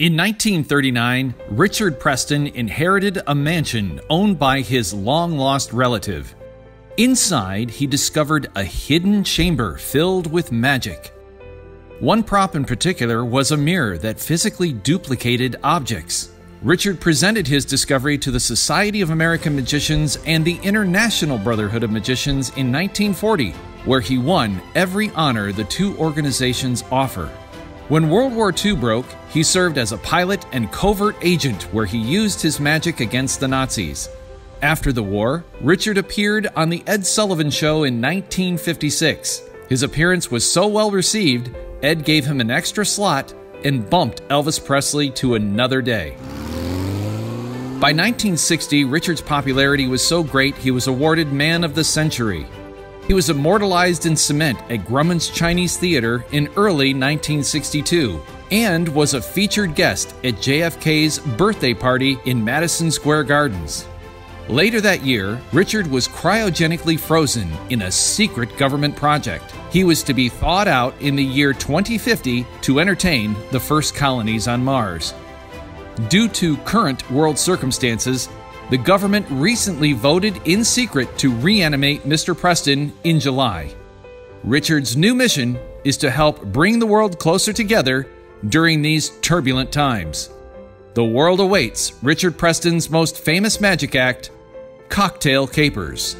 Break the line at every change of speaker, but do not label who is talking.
In 1939, Richard Preston inherited a mansion owned by his long lost relative. Inside, he discovered a hidden chamber filled with magic. One prop in particular was a mirror that physically duplicated objects. Richard presented his discovery to the Society of American Magicians and the International Brotherhood of Magicians in 1940, where he won every honor the two organizations offer. When World War II broke, he served as a pilot and covert agent where he used his magic against the Nazis. After the war, Richard appeared on The Ed Sullivan Show in 1956. His appearance was so well received, Ed gave him an extra slot and bumped Elvis Presley to another day. By 1960, Richard's popularity was so great he was awarded Man of the Century. He was immortalized in cement at Grauman's Chinese Theater in early 1962 and was a featured guest at JFK's birthday party in Madison Square Gardens. Later that year, Richard was cryogenically frozen in a secret government project. He was to be thawed out in the year 2050 to entertain the first colonies on Mars. Due to current world circumstances, the government recently voted in secret to reanimate Mr. Preston in July. Richard's new mission is to help bring the world closer together during these turbulent times. The world awaits Richard Preston's most famous magic act, Cocktail Capers.